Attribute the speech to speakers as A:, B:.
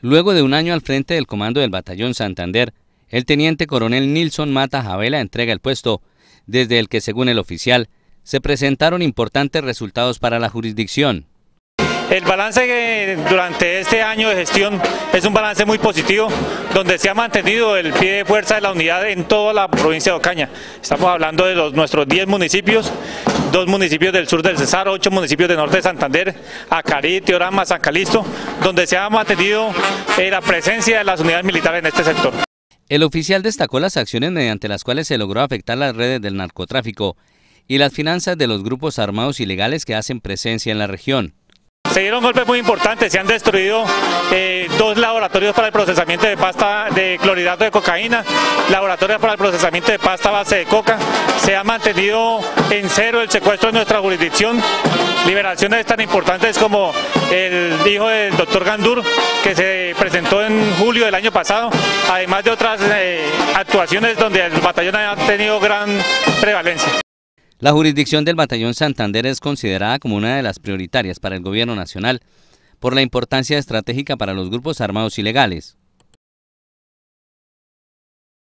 A: Luego de un año al frente del comando del Batallón Santander, el teniente coronel Nilson Mata Javela entrega el puesto, desde el que, según el oficial, se presentaron importantes resultados para la jurisdicción.
B: El balance durante este año de gestión es un balance muy positivo, donde se ha mantenido el pie de fuerza de la unidad en toda la provincia de Ocaña. Estamos hablando de los, nuestros 10 municipios, dos municipios del sur del Cesar, ocho municipios del norte de Santander, Acarí, Teorama, San Calisto, donde se ha mantenido eh, la presencia de las unidades militares en este sector.
A: El oficial destacó las acciones mediante las cuales se logró afectar las redes del narcotráfico y las finanzas de los grupos armados ilegales que hacen presencia en la región.
B: Se dieron golpes muy importantes, se han destruido eh, dos laboratorios para el procesamiento de pasta de clorhidrato de cocaína, laboratorios para el procesamiento de pasta base de coca, se ha mantenido en cero el secuestro de nuestra jurisdicción, liberaciones tan importantes como el hijo del doctor Gandur, que se presentó en julio del año pasado, además de otras eh, actuaciones donde el batallón ha tenido gran prevalencia.
A: La jurisdicción del Batallón Santander es considerada como una de las prioritarias para el gobierno nacional por la importancia estratégica para los grupos armados ilegales.